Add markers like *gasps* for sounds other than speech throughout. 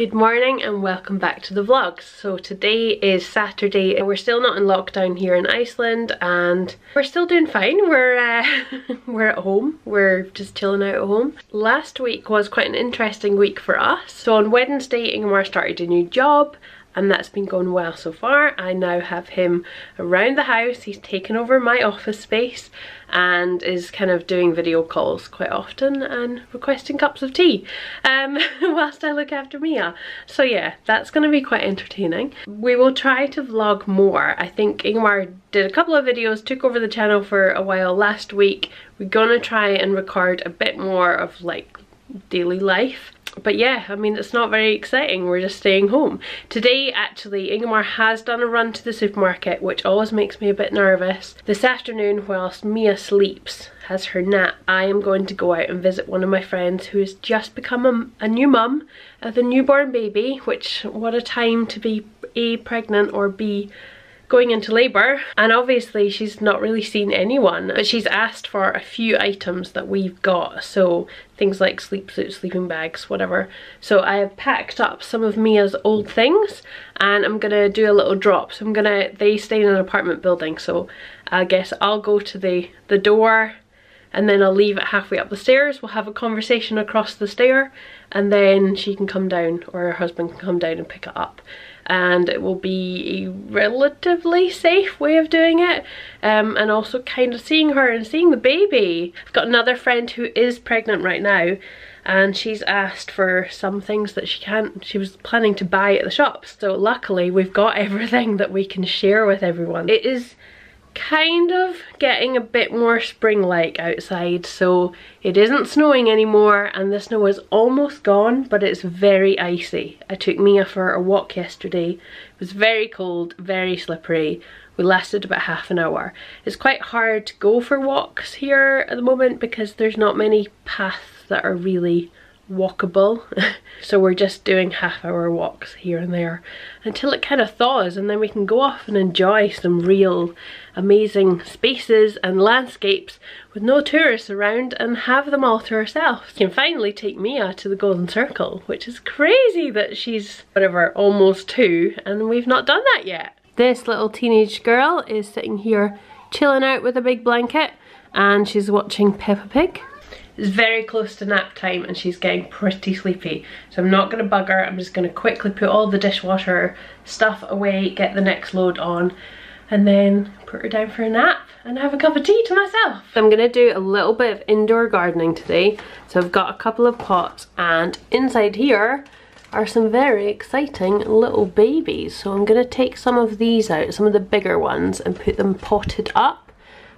Good morning and welcome back to the vlogs. So today is Saturday. And we're still not in lockdown here in Iceland and we're still doing fine. We're uh, *laughs* we're at home. We're just chilling out at home. Last week was quite an interesting week for us. So on Wednesday Ingmar started a new job and that's been going well so far. I now have him around the house. He's taken over my office space and is kind of doing video calls quite often and requesting cups of tea um, *laughs* whilst I look after Mia. So yeah, that's going to be quite entertaining. We will try to vlog more. I think Ingmar did a couple of videos, took over the channel for a while last week. We're gonna try and record a bit more of like daily life but yeah, I mean, it's not very exciting. We're just staying home. Today, actually, Ingemar has done a run to the supermarket, which always makes me a bit nervous. This afternoon, whilst Mia sleeps, has her nap, I am going to go out and visit one of my friends who has just become a, a new mum of a newborn baby, which, what a time to be A, pregnant, or B, going into labour and obviously she's not really seen anyone but she's asked for a few items that we've got so things like sleep suits, sleeping bags, whatever. So I have packed up some of Mia's old things and I'm gonna do a little drop. So I'm gonna, they stay in an apartment building so I guess I'll go to the, the door and then I'll leave it halfway up the stairs. We'll have a conversation across the stair and then she can come down or her husband can come down and pick it up and it will be a relatively safe way of doing it um, and also kind of seeing her and seeing the baby. I've got another friend who is pregnant right now and she's asked for some things that she can't, she was planning to buy at the shops. So luckily we've got everything that we can share with everyone. It is kind of getting a bit more spring-like outside so it isn't snowing anymore and the snow is almost gone but it's very icy. I took Mia for a walk yesterday. It was very cold, very slippery. We lasted about half an hour. It's quite hard to go for walks here at the moment because there's not many paths that are really walkable *laughs* so we're just doing half hour walks here and there until it kind of thaws and then we can go off and enjoy some real amazing spaces and landscapes with no tourists around and have them all to ourselves. We can finally take Mia to the Golden Circle which is crazy that she's whatever almost two and we've not done that yet. This little teenage girl is sitting here chilling out with a big blanket and she's watching Peppa Pig it's very close to nap time and she's getting pretty sleepy. So I'm not going to bug her. I'm just going to quickly put all the dishwasher stuff away, get the next load on and then put her down for a nap and have a cup of tea to myself. I'm going to do a little bit of indoor gardening today. So I've got a couple of pots and inside here are some very exciting little babies. So I'm going to take some of these out, some of the bigger ones and put them potted up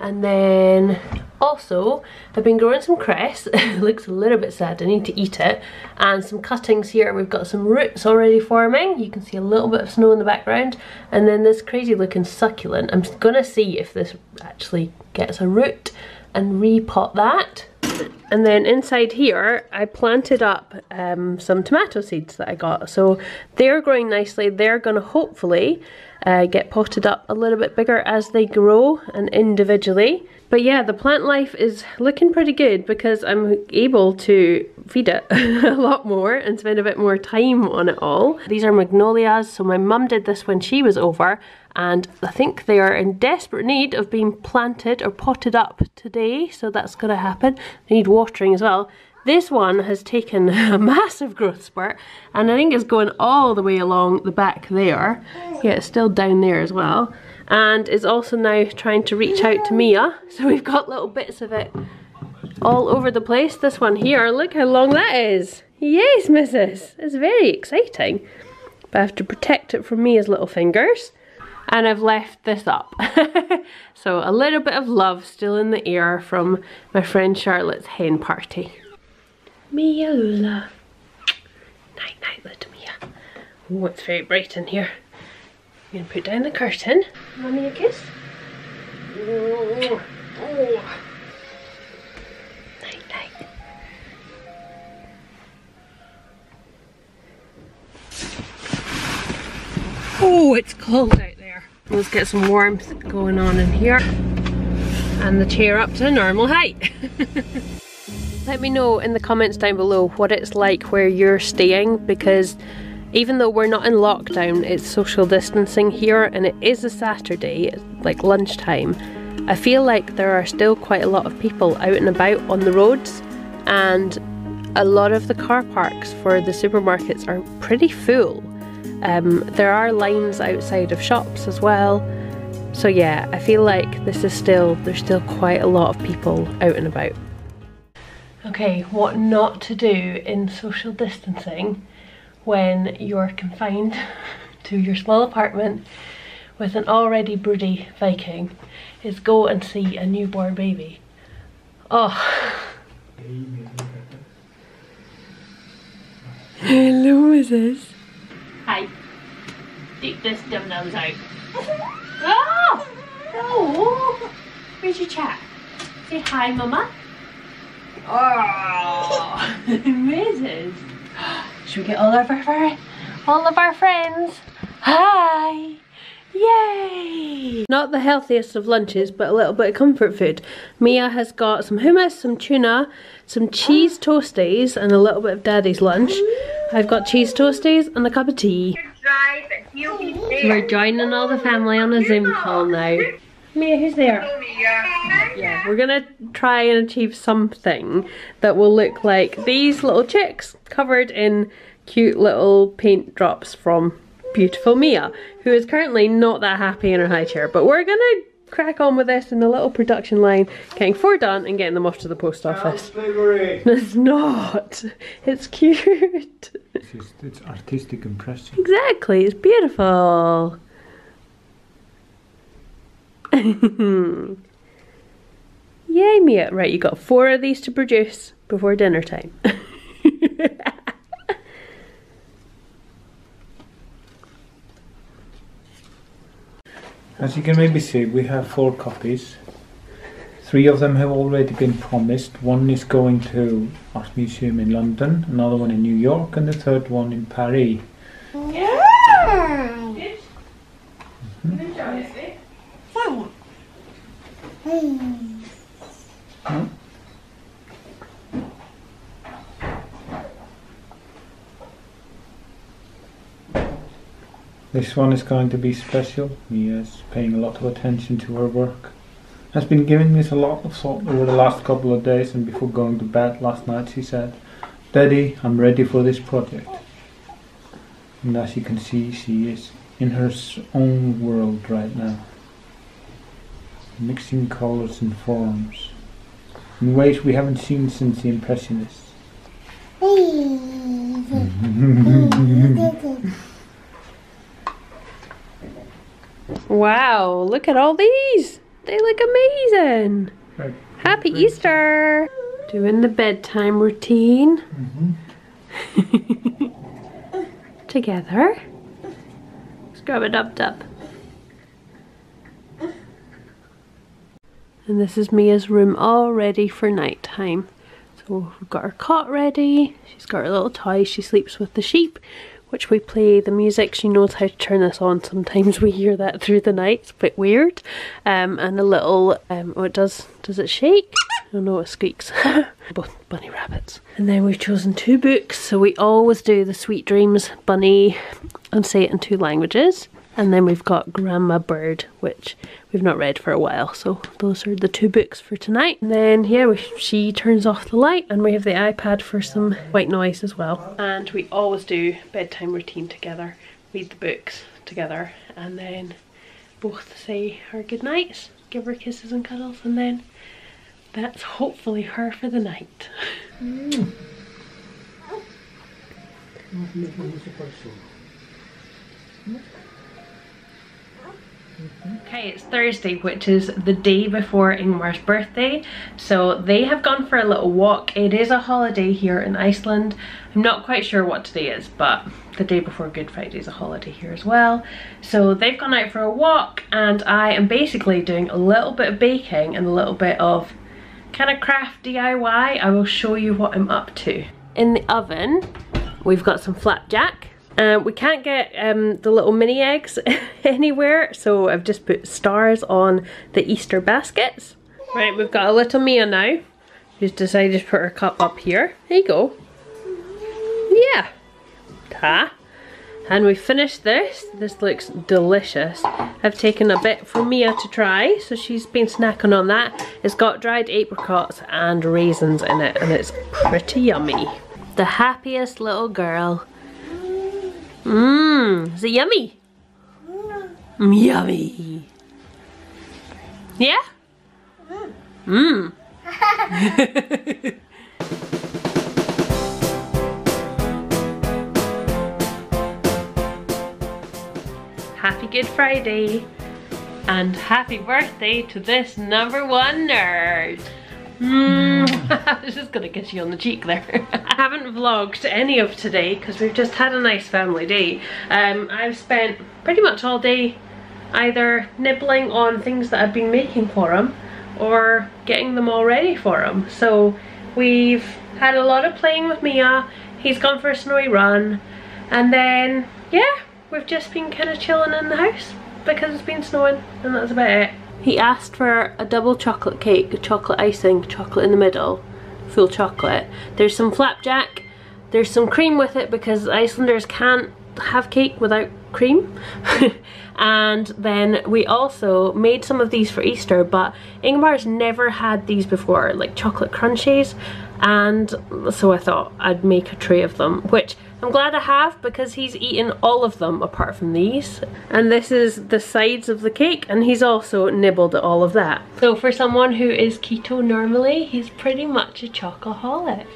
and then also I've been growing some cress. *laughs* It looks a little bit sad. I need to eat it. And some cuttings here. We've got some roots already forming. You can see a little bit of snow in the background. And then this crazy looking succulent. I'm gonna see if this actually gets a root and repot that and then inside here I planted up um, some tomato seeds that I got so they're growing nicely they're gonna hopefully uh, get potted up a little bit bigger as they grow and individually. But yeah, the plant life is looking pretty good because I'm able to feed it *laughs* a lot more and spend a bit more time on it all. These are magnolias, so my mum did this when she was over and I think they are in desperate need of being planted or potted up today, so that's gonna happen. They need watering as well. This one has taken *laughs* a massive growth spurt and I think it's going all the way along the back there. Yeah, it's still down there as well. And it's also now trying to reach out to Mia. *laughs* So we've got little bits of it all over the place. This one here, look how long that is. Yes, missus. It's very exciting. But I have to protect it from Mia's little fingers. And I've left this up. *laughs* so a little bit of love still in the air from my friend Charlotte's hen party. Mia Lula. Night night little Mia. Oh, it's very bright in here. I'm gonna put down the curtain. Mommy a kiss. Oh, oh. Night night. Oh, it's cold out. Let's get some warmth going on in here. And the chair up to normal height. *laughs* Let me know in the comments down below what it's like where you're staying because even though we're not in lockdown, it's social distancing here and it is a Saturday, like lunchtime. I feel like there are still quite a lot of people out and about on the roads and a lot of the car parks for the supermarkets are pretty full. Um, there are lines outside of shops as well. So yeah, I feel like this is still, there's still quite a lot of people out and about. Okay, what not to do in social distancing when you're confined *laughs* to your small apartment with an already broody Viking is go and see a newborn baby. Oh. Hello, Mrs. Hi. Dig this dumb nose out. oh! *laughs* No! Where's your chat? Say hi, Mama. Ah! *laughs* Oh, Mrs. Should we get all of our all of our friends? Hi! Yay! Not the healthiest of lunches, but a little bit of comfort food. Mia has got some hummus, some tuna, some cheese toasties, and a little bit of daddy's lunch. I've got cheese toasties and a cup of tea. We're joining all the family on a Zoom call now. Mia, who's there? Yeah, we're gonna try and achieve something that will look like these little chicks covered in cute little paint drops from beautiful Mia, who is currently not that happy in her high chair. But we're gonna crack on with this in the little production line, getting four done and getting them off to the post office. It's *laughs* not. It's cute. It's, just, it's artistic impression. Exactly, it's beautiful. *laughs* Yay, Mia. Right, you got four of these to produce before dinner time. *laughs* As you can maybe see, we have four copies. Three of them have already been promised. One is going to Art Museum in London, another one in New York, and the third one in Paris. This one is going to be special. He is paying a lot of attention to her work. Has been giving this a lot of thought over the last couple of days and before going to bed last night she said, Daddy, I'm ready for this project. And as you can see, she is in her own world right now. Mixing colors and forms in ways we haven't seen since the Impressionists. *laughs* *laughs* Wow, look at all these. They look amazing. Right. Happy. Easter. Doing the bedtime routine. Mm -hmm. *laughs* Together. Scrub it up, up. And this is Mia's room all ready for nighttime. So we've got her cot ready. She's got her little toy. She sleeps with the sheep which we play the music. She knows how to turn this on. Sometimes we hear that through the night. It's a bit weird. Um, and a little, um, oh, it does, does it shake? Oh no, it squeaks. *laughs* Both bunny rabbits. And then we've chosen two books. So we always do the Sweet Dreams Bunny and say it in two languages. And then we've got Grandma Bird, which we've not read for a while. So those are the two books for tonight. And then, yeah, we, she turns off the light and we have the iPad for some white noise as well. And we always do bedtime routine together, read the books together, and then both say our good nights, give her kisses and cuddles, and then that's hopefully her for the night. Mm. Okay, it's Thursday, which is the day before Ingmar's birthday. So they have gone for a little walk. It is a holiday here in Iceland. I'm not quite sure what today is, but the day before Good Friday is a holiday here as well. So they've gone out for a walk and I am basically doing a little bit of baking and a little bit of kind of craft DIY. I will show you what I'm up to. In the oven, we've got some flapjack uh, we can't get um, the little mini eggs *laughs* anywhere, so I've just put stars on the Easter baskets. Right, we've got a little Mia now, who's decided to put her cup up here. There you go. Yeah. Ta. And we finished this. This looks delicious. I've taken a bit for Mia to try, so she's been snacking on that. It's got dried apricots and raisins in it, and it's pretty yummy. The happiest little girl. Mmm, is it yummy? Mm, yummy. Yeah? Mmm. *laughs* happy Good Friday and happy birthday to this number one nerd. Mm. *laughs* I was just gonna kiss you on the cheek there. *laughs* I haven't vlogged any of today because we've just had a nice family day. Um, I've spent pretty much all day either nibbling on things that I've been making for him or getting them all ready for him. So we've had a lot of playing with Mia, he's gone for a snowy run, and then yeah, we've just been kind of chilling in the house because it's been snowing and that's about it. He asked for a double chocolate cake, chocolate icing, chocolate in the middle, full chocolate. There's some flapjack, there's some cream with it because Icelanders can't have cake without cream. *laughs* and then we also made some of these for Easter but Ingmar's never had these before, like chocolate crunchies and so I thought I'd make a tray of them, which I'm glad I have because he's eaten all of them apart from these. And this is the sides of the cake and he's also nibbled at all of that. So for someone who is keto normally, he's pretty much a chocoholic.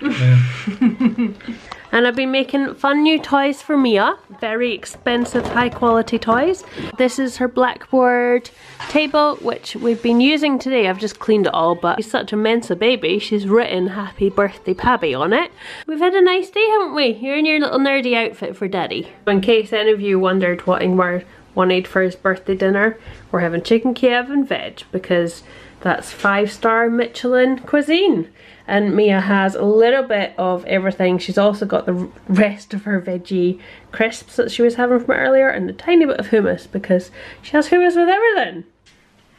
*laughs* and I've been making fun new toys for Mia. Very expensive, high quality toys. This is her blackboard table, which we've been using today. I've just cleaned it all, but she's such a Mensa baby. She's written happy birthday Pabby on it. We've had a nice day, haven't we? You're in your little nerdy outfit for daddy. In case any of you wondered what Ingmar wanted for his birthday dinner, we're having chicken Kiev and veg because that's five star Michelin cuisine and Mia has a little bit of everything. She's also got the rest of her veggie crisps that she was having from earlier and a tiny bit of hummus because she has hummus with everything.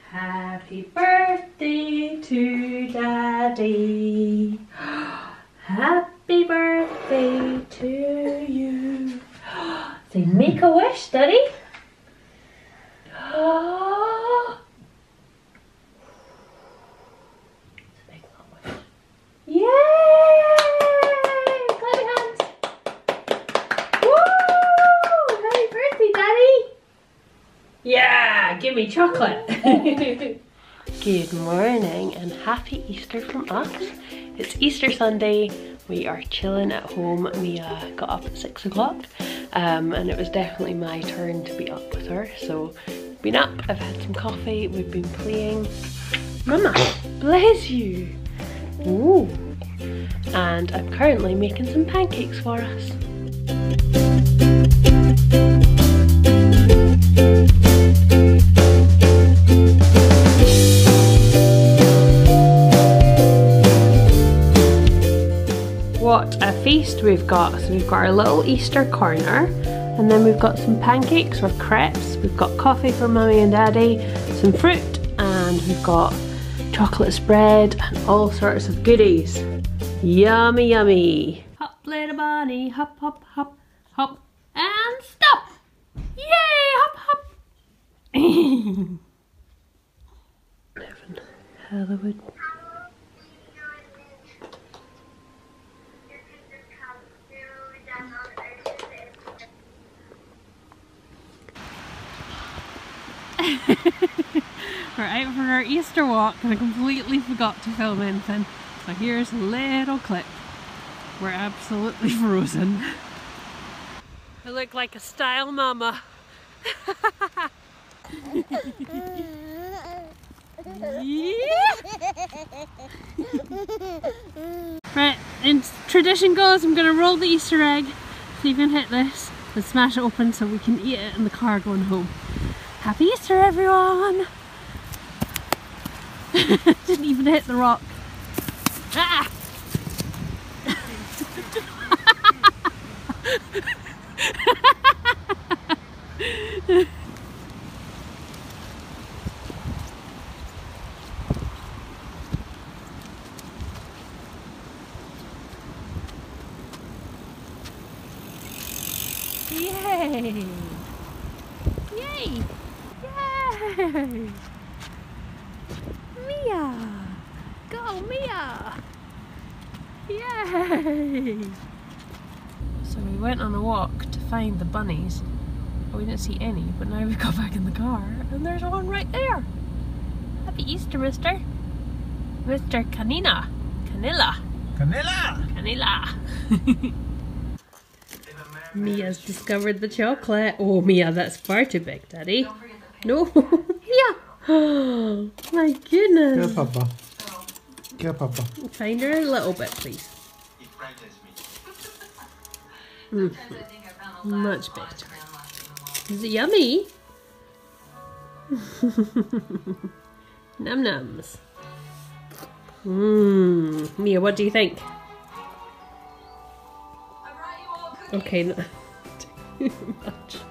Happy birthday to daddy. *gasps* Happy birthday to you. *gasps* Say make a wish, daddy. *gasps* Oh. Yay! Clapping hands. Woo! Happy birthday, Daddy! Yeah, give me chocolate. *laughs* Good morning and happy Easter from us. It's Easter Sunday. We are chilling at home. Mia got up at six o'clock um, and it was definitely my turn to be up with her. So been up, I've had some coffee, we've been playing. Mama, bless you. Ooh. And I'm currently making some pancakes for us. What a feast we've got. So we've got our little Easter corner and then we've got some pancakes or crepes. We've got coffee for mummy and daddy, some fruit and we've got chocolate spread and all sorts of goodies. Yummy, yummy. Hop, little bunny, hop, hop, hop, hop, and stop. Yay, hop, hop. Evan Hollywood. We're out for our Easter walk and I completely forgot to film anything. So here's a little clip. We're absolutely *laughs* frozen. I look like a style mama. *laughs* right, and tradition goes, I'm gonna roll the Easter egg, see if you can hit this, and smash it open so we can eat it in the car going home. Happy Easter everyone! *laughs* Didn't even hit the rock. Ah! Yay! Yay! Yay! Mia! Go, Mia! Yay! So we went on a walk to find the bunnies. But we didn't see any, but now we've *laughs* got back in the car and there's one right there. Happy Easter, mister. Mr. Canina. Canilla. Canela! Canilla. *laughs* Mia's discovered the chocolate. Oh, Mia, that's far too big, Daddy. No. *laughs* Mia. Oh, *gasps* my goodness. Papa. Here, Papa. Find her a little bit, please. Mm. Much better. Is it yummy? *laughs* Num nums. Mmm. Mia, what do you think? Okay, no. *laughs* too much.